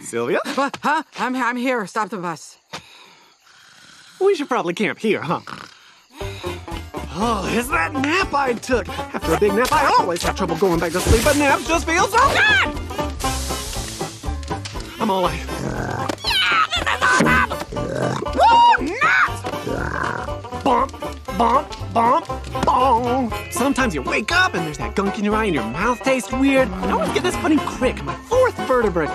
Sylvia? What? Huh? I'm, I'm here. Stop the bus. We should probably camp here, huh? Oh, it's that nap I took. After a big nap, I always have trouble going back to sleep, but naps just feel so good! I'm all like, Woo! Naps! Bump, bump, bump, bong. Sometimes you wake up and there's that gunk in your eye and your mouth tastes weird. I always get this funny crick in my fourth vertebrae.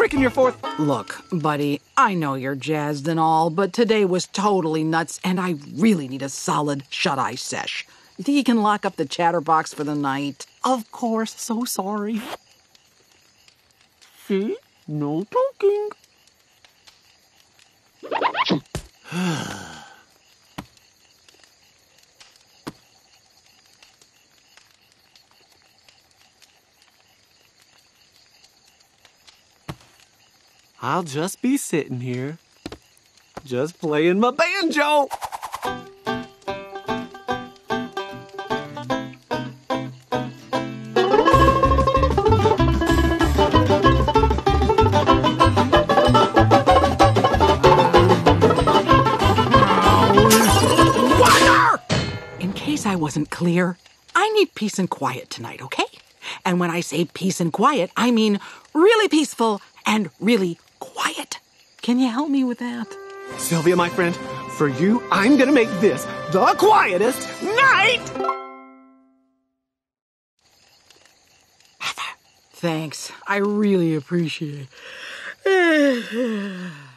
Do you get a crick in your fourth? Look, buddy, I know you're jazzed and all, but today was totally nuts, and I really need a solid shut eye sesh. You think you can lock up the chatterbox for the night? Of course, so sorry. See? No talking. I'll just be sitting here, just playing my banjo. In case I wasn't clear, I need peace and quiet tonight, okay? And when I say peace and quiet, I mean really peaceful and really. Can you help me with that? Sylvia, my friend, for you, I'm gonna make this the quietest night! Thanks. I really appreciate it.